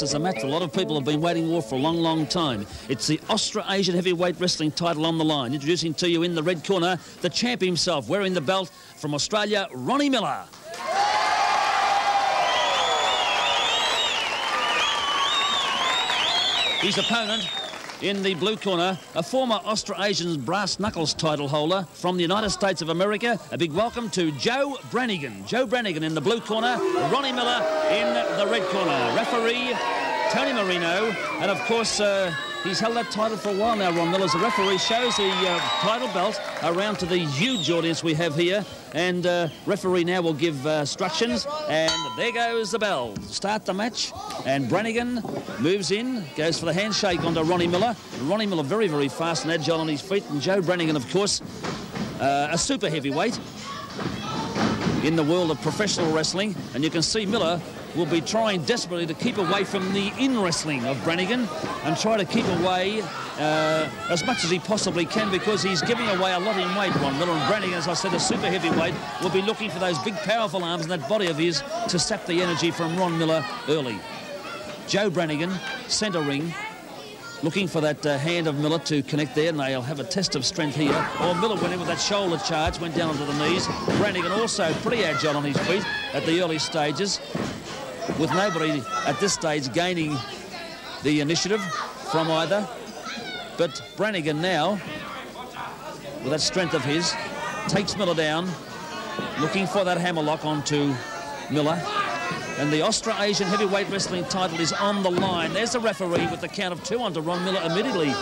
this is a match a lot of people have been waiting for for a long, long time. It's the Austro-Asian Heavyweight Wrestling title on the line. Introducing to you in the red corner, the champ himself, wearing the belt from Australia, Ronnie Miller. His opponent in the blue corner, a former Austro-Asian brass knuckles title holder from the United States of America. A big welcome to Joe Brannigan. Joe Brannigan in the blue corner, Ronnie Miller in the red corner. Referee Tony Marino, and of course, uh, he's held that title for a while now, Ron Miller. As the referee shows the uh, title belt around to the huge audience we have here, and uh, referee now will give uh, instructions, and there goes the bell. Start the match, and Brannigan moves in, goes for the handshake onto Ronnie Miller. Ronnie Miller very, very fast and agile on his feet, and Joe Brannigan, of course, uh, a super heavyweight in the world of professional wrestling, and you can see Miller will be trying desperately to keep away from the in-wrestling of Brannigan and try to keep away uh, as much as he possibly can because he's giving away a lot in weight, Ron Miller. And Brannigan, as I said, a super heavyweight, will be looking for those big, powerful arms and that body of his to sap the energy from Ron Miller early. Joe Brannigan, centre ring, looking for that uh, hand of Miller to connect there, and they'll have a test of strength here. Or Miller went in with that shoulder charge, went down onto the knees. Brannigan also pretty agile on his feet at the early stages with nobody at this stage gaining the initiative from either. But Brannigan now, with that strength of his, takes Miller down, looking for that hammerlock onto Miller. And the Austro-Asian heavyweight wrestling title is on the line. There's the referee with the count of two onto Ron Miller immediately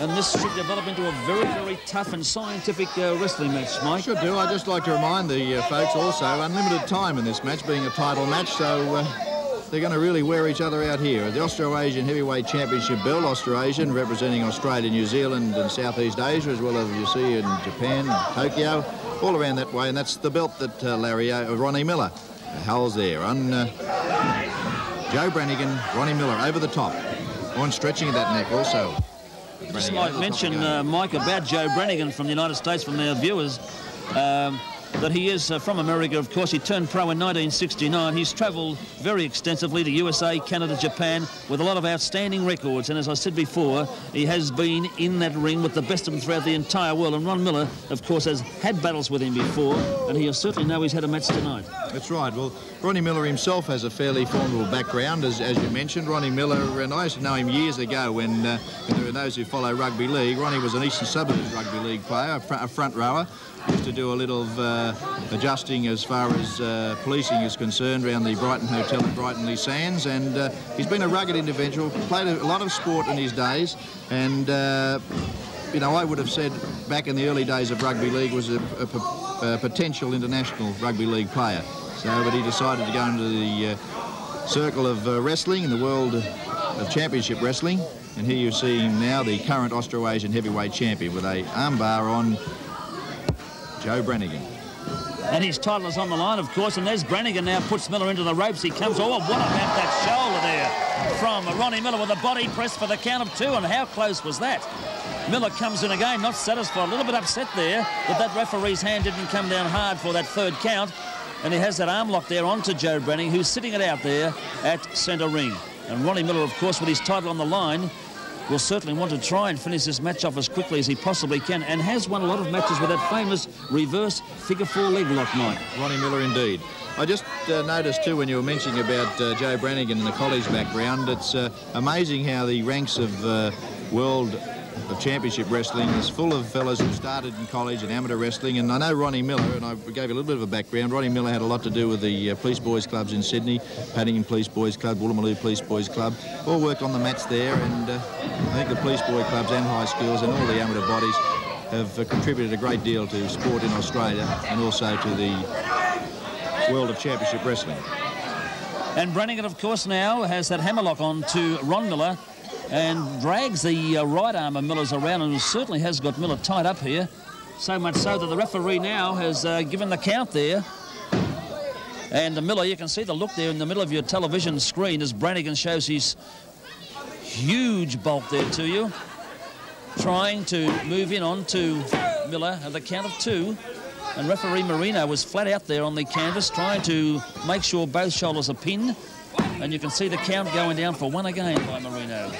and this should develop into a very, very tough and scientific uh, wrestling match, Mike. Should do. I'd just like to remind the uh, folks also, unlimited time in this match, being a title match, so uh, they're going to really wear each other out here. The Austro-Asian Heavyweight Championship belt, Austro-Asian, representing Australia, New Zealand and Southeast Asia, as well as you see in Japan, Tokyo, all around that way, and that's the belt that uh, Larry, uh, Ronnie Miller holds there. On uh, Joe Brannigan, Ronnie Miller over the top. On stretching of that neck also. Just like mention, uh, Mike, about Joe Brannigan from the United States, from their viewers. Um, that he is uh, from America, of course. He turned pro in 1969. He's travelled very extensively to USA, Canada, Japan, with a lot of outstanding records. And as I said before, he has been in that ring with the best of them throughout the entire world. And Ron Miller, of course, has had battles with him before, and he'll certainly know he's had a match tonight. That's right. Well, Ronnie Miller himself has a fairly formidable background, as, as you mentioned. Ronnie Miller, and I used to know him years ago when, uh, there are those who follow rugby league. Ronnie was an Eastern Suburbs rugby league player, a front rower to do a little uh, adjusting as far as uh, policing is concerned around the Brighton Hotel at Brighton-Le-Sands. And uh, he's been a rugged individual, played a lot of sport in his days. And uh, you know I would have said back in the early days of rugby league was a, a, a potential international rugby league player. So but he decided to go into the uh, circle of uh, wrestling in the world of championship wrestling. And here you see him now, the current Austro-Asian heavyweight champion with a armbar on Joe Brannigan. And his title is on the line, of course, and there's Brannigan now puts Miller into the ropes. He comes, oh, what about that shoulder there from Ronnie Miller with a body press for the count of two, and how close was that? Miller comes in again, not satisfied, a little bit upset there that that referee's hand didn't come down hard for that third count, and he has that arm lock there onto Joe Brannigan, who's sitting it out there at centre ring. And Ronnie Miller, of course, with his title on the line, will certainly want to try and finish this match off as quickly as he possibly can and has won a lot of matches with that famous reverse figure four leg lock, Mike. Ronnie Miller indeed. I just uh, noticed too when you were mentioning about uh, Joe Brannigan and the college background, it's uh, amazing how the ranks of uh, world of championship wrestling is full of fellows who started in college and amateur wrestling. And I know Ronnie Miller, and I gave you a little bit of a background. Ronnie Miller had a lot to do with the uh, police boys clubs in Sydney, Paddington Police Boys Club, Woolloomooloo Police Boys Club. All worked on the mats there, and uh, I think the police boy clubs and high schools and all the amateur bodies have uh, contributed a great deal to sport in Australia and also to the world of championship wrestling. And Brannigan, of course, now has that hammerlock on to Ron Miller and drags the uh, right arm of Miller's around and certainly has got Miller tied up here. So much so that the referee now has uh, given the count there. And the Miller, you can see the look there in the middle of your television screen as Brannigan shows his huge bulk there to you. Trying to move in on to Miller at the count of two. And referee Marino was flat out there on the canvas trying to make sure both shoulders are pinned. And you can see the count going down for one again by Marino.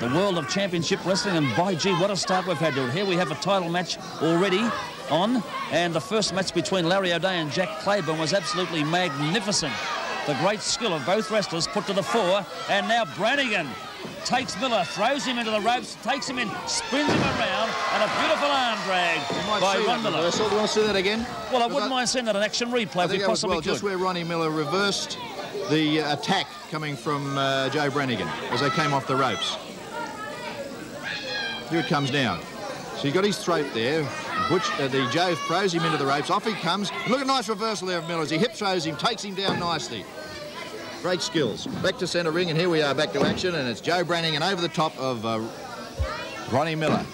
The world of championship wrestling, and by gee, what a start we've had. Here we have a title match already on, and the first match between Larry O'Dea and Jack Claybourne was absolutely magnificent. The great skill of both wrestlers put to the fore, and now Brannigan takes Miller, throws him into the ropes, takes him in, spins him around, and a beautiful arm drag by Ron Miller. Reversal. Do you want to see that again? Well, I wouldn't mind seeing that an action replay I if we think that was possibly well, could. just where Ronnie Miller reversed the uh, attack coming from uh, Joe Brannigan as they came off the ropes. Here it comes now. So he got his throat there. Butch, uh, the Joe throws him into the ropes. Off he comes. Look at a nice reversal there of Miller as he hip throws him, takes him down nicely. Great skills. Back to centre ring, and here we are back to action, and it's Joe Brannigan over the top of uh, Ronnie Miller.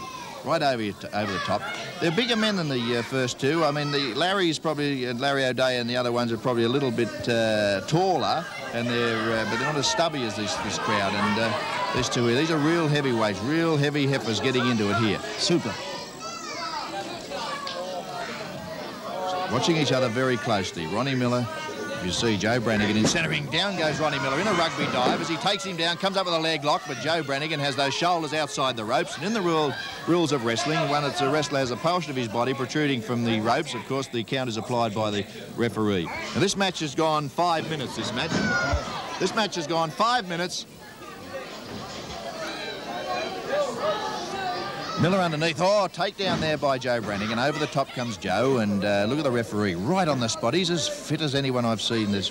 Right over over the top. They're bigger men than the uh, first two. I mean, the Larry's probably and Larry O'Dea and the other ones are probably a little bit uh, taller, and they're uh, but they're not as stubby as this this crowd. And uh, these two here, these are real heavyweights, real heavy heifers getting into it here. Super. Watching each other very closely. Ronnie Miller, you see Joe Brannigan in centre ring. Down goes Ronnie Miller in a rugby dive as he takes him down, comes up with a leg lock, but Joe Brannigan has those shoulders outside the ropes. And in the rule, rules of wrestling, when it's a wrestler has a portion of his body protruding from the ropes, of course, the count is applied by the referee. Now, this match has gone five minutes, this match. This match has gone five minutes. Miller underneath. Oh, takedown there by Joe Brannigan. Over the top comes Joe, and uh, look at the referee right on the spot. He's as fit as anyone I've seen. This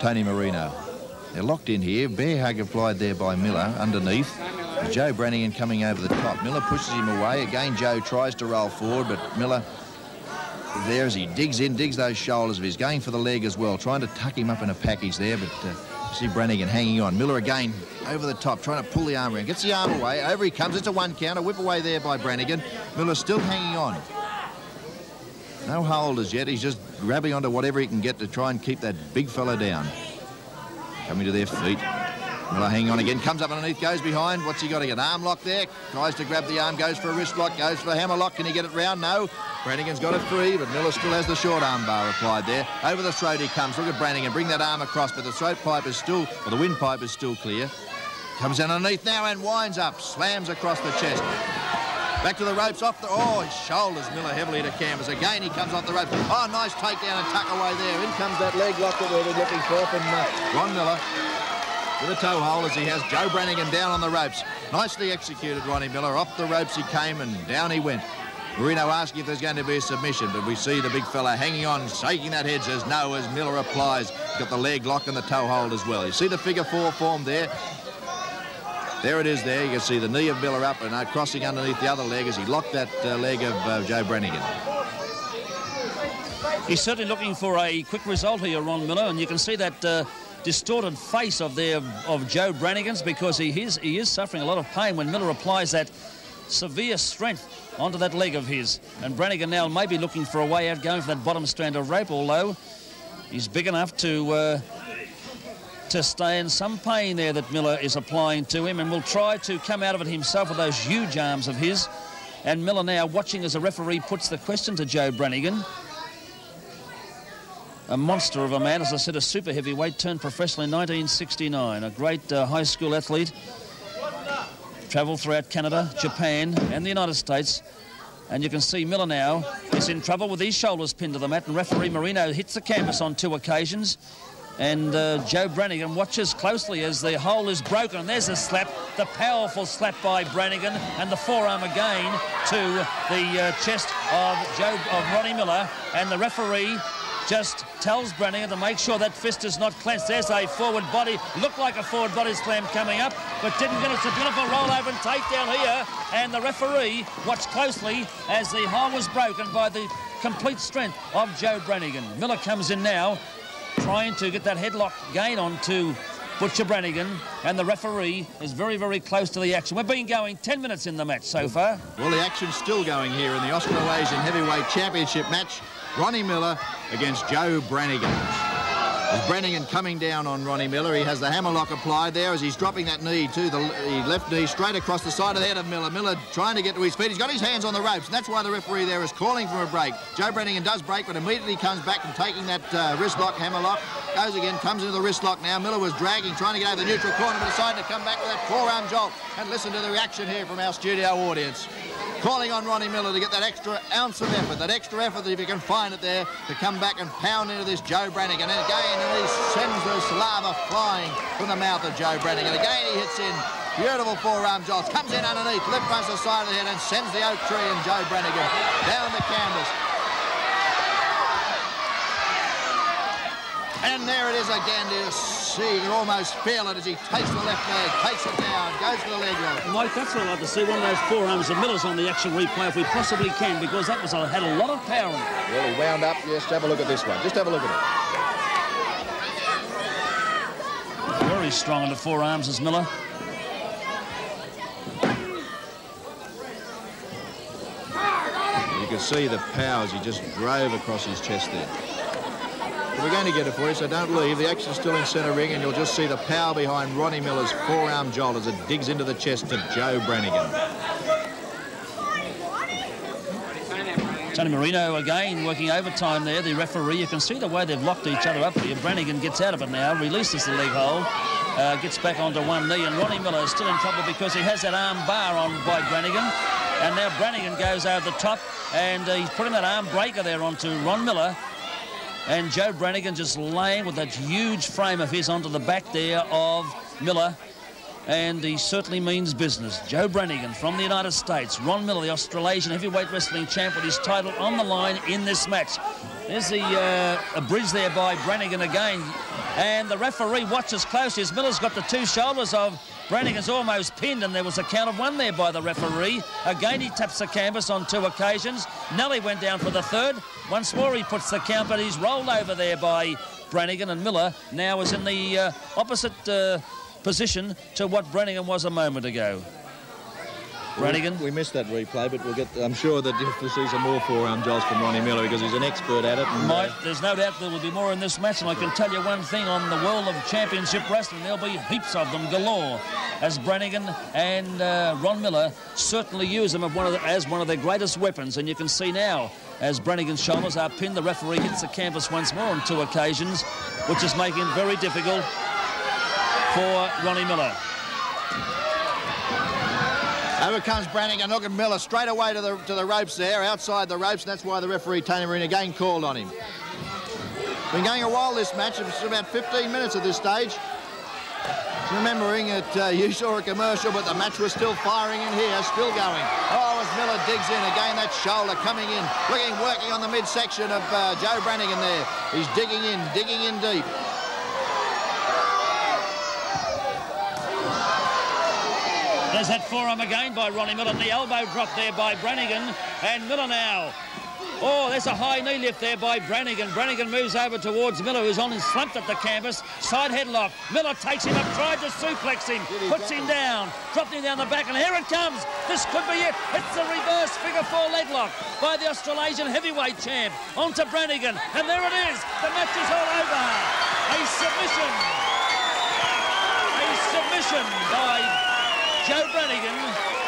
Tony Marino. They're locked in here. Bear hug applied there by Miller underneath. Joe Brannigan coming over the top. Miller pushes him away. Again, Joe tries to roll forward, but Miller there as he digs in, digs those shoulders of his, going for the leg as well, trying to tuck him up in a package there, but uh, see Brannigan hanging on. Miller again over the top, trying to pull the arm around. Gets the arm away. Over he comes. It's a one count. A whip away there by Brannigan. Miller still hanging on. No hold as yet. He's just grabbing onto whatever he can get to try and keep that big fella down. Coming to their feet. Miller hanging on again. Comes up underneath, goes behind. What's he got get? Arm lock there. Tries to grab the arm, goes for a wrist lock, goes for a hammer lock. Can he get it round? No. Brannigan's got a three, but Miller still has the short arm bar applied there. Over the throat he comes. Look at Brannigan. Bring that arm across, but the throat pipe is still, or the windpipe is still clear. Comes down underneath now and winds up. Slams across the chest. Back to the ropes, off the... Oh, his shoulders Miller heavily to canvas. Again, he comes off the ropes. Oh, nice takedown and tuck away there. In comes that leg lock that we were looking for from uh, Ron Miller. With a toe hold as he has Joe Brannigan down on the ropes. Nicely executed, Ronnie Miller. Off the ropes he came and down he went. Marino asking if there's going to be a submission, but we see the big fella hanging on, shaking that head, says no as Miller applies. Got the leg lock and the toe hold as well. You see the figure four form there. There it is there. You can see the knee of Miller up and uh, crossing underneath the other leg as he locked that uh, leg of uh, Joe Brannigan. He's certainly looking for a quick result here, Ron Miller, and you can see that uh, distorted face of their of Joe Brannigan's because he is he is suffering a lot of pain when Miller applies that severe strength onto that leg of his. And Brannigan now may be looking for a way out, going for that bottom strand of rope, although he's big enough to uh, to stay in some pain there that Miller is applying to him, and will try to come out of it himself with those huge arms of his. And Miller now watching as the referee puts the question to Joe Brannigan a monster of a man, as I said, a super heavyweight, turned professional in 1969, a great uh, high school athlete, travelled throughout Canada, Japan, and the United States. And you can see Miller now is in trouble with his shoulders pinned to the mat, and referee Marino hits the canvas on two occasions. And uh, Joe Brannigan watches closely as the hole is broken. And there's a slap, the powerful slap by Brannigan, and the forearm again to the uh, chest of Joe of Ronnie Miller. And the referee just tells Brannigan to make sure that fist is not clenched. There's a forward body, looked like a forward body slam coming up, but didn't get it. It's a beautiful rollover and takedown here. And the referee watched closely as the hole was broken by the complete strength of Joe Brannigan. Miller comes in now, trying to get that headlock gain on to Butcher Brannigan, and the referee is very, very close to the action. We've been going 10 minutes in the match so far. Well, the action's still going here in the Australasian Heavyweight Championship match. Ronnie Miller against Joe Brannigan. As Brannigan coming down on Ronnie Miller, he has the hammerlock applied there as he's dropping that knee to the, the, left knee straight across the side of the head of Miller. Miller trying to get to his feet. He's got his hands on the ropes, and that's why the referee there is calling for a break. Joe Brannigan does break, but immediately comes back and taking that uh, wrist lock, hammerlock. Goes again, comes into the wrist lock now. Miller was dragging, trying to get over the neutral corner, but decided to come back with that forearm jolt. And listen to the reaction here from our studio audience calling on Ronnie Miller to get that extra ounce of effort, that extra effort that if he can find it there, to come back and pound into this Joe Brannigan. And again, he sends the lava flying from the mouth of Joe Brannigan. Again, he hits in. Beautiful forearm jolts. Comes in underneath, lip bumps the side of the head and sends the oak tree and Joe Brannigan down the canvas. And there it is again, dear see, you can almost feel it as he takes the left leg, takes it down, goes for the leg lock. Mike, that's what I'd like to see, one of those forearms of Miller's on the action replay if we possibly can, because that was a, had a lot of power in it. Well, he wound up. Yes, have a look at this one. Just have a look at it. Very strong in the forearms as Miller. You can see the powers he just drove across his chest there. We're going to get it for you, so don't leave. The action's still in centre ring, and you'll just see the power behind Ronnie Miller's forearm jolt as it digs into the chest of Joe Brannigan. Tony Marino again working overtime there, the referee. You can see the way they've locked each other up here. Brannigan gets out of it now, releases the leg hold, uh, gets back onto one knee, and Ronnie Miller is still in trouble because he has that arm bar on by Brannigan. And now Brannigan goes over the top, and uh, he's putting that arm breaker there onto Ron Miller. And Joe Brannigan just laying with that huge frame of his onto the back there of Miller. And he certainly means business. Joe Brannigan from the United States. Ron Miller, the Australasian heavyweight wrestling champ with his title on the line in this match. There's the uh, a bridge there by Brannigan again. And the referee watches closely as Miller's got the two shoulders of Brannigan's almost pinned, and there was a count of one there by the referee. Again, he taps the canvas on two occasions. Nelly went down for the third. Once more, he puts the count, but he's rolled over there by Brannigan, and Miller now is in the uh, opposite uh, position to what Brannigan was a moment ago. Brannigan. We, missed that replay, but we'll get. I'm sure that you'll see some more forearm jolts from Ronnie Miller because he's an expert at it. And, Mike, uh, there's no doubt there will be more in this match, and I can tell you one thing on the world of championship wrestling, there'll be heaps of them galore, as Brannigan and uh, Ron Miller certainly use them one the, as one of their greatest weapons, and you can see now as Brannigan's shoulders are pinned, the referee hits the canvas once more on two occasions, which is making it very difficult for Ronnie Miller. Over comes Brannigan, look at Miller straight away to the to the ropes there, outside the ropes, and that's why the referee Tony Marino again called on him. Been going a while this match, it's about 15 minutes at this stage. Remembering that uh, you saw a commercial, but the match was still firing in here, still going. Oh, as Miller digs in, again that shoulder coming in, looking, working on the midsection of uh, Joe Brannigan there. He's digging in, digging in deep. There's that forearm again by Ronnie Miller. The elbow drop there by Brannigan. And Miller now. Oh, there's a high knee lift there by Brannigan. Brannigan moves over towards Miller, who's on and slumped at the canvas. Side headlock. Miller takes him up, tried to suplex him, puts him down, dropped him down the back, and here it comes. This could be it. It's the reverse figure four leg lock by the Australasian heavyweight champ onto Brannigan. And there it is. The match is all over. A submission. A submission by Joe Brannigan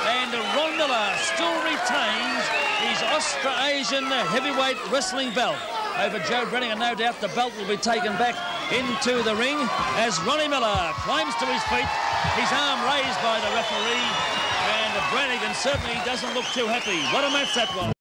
and Ron Miller still retains his Australasian heavyweight wrestling belt. Over Joe Brannigan, no doubt the belt will be taken back into the ring as Ronnie Miller climbs to his feet, his arm raised by the referee, and Brannigan certainly doesn't look too happy. What a match that was.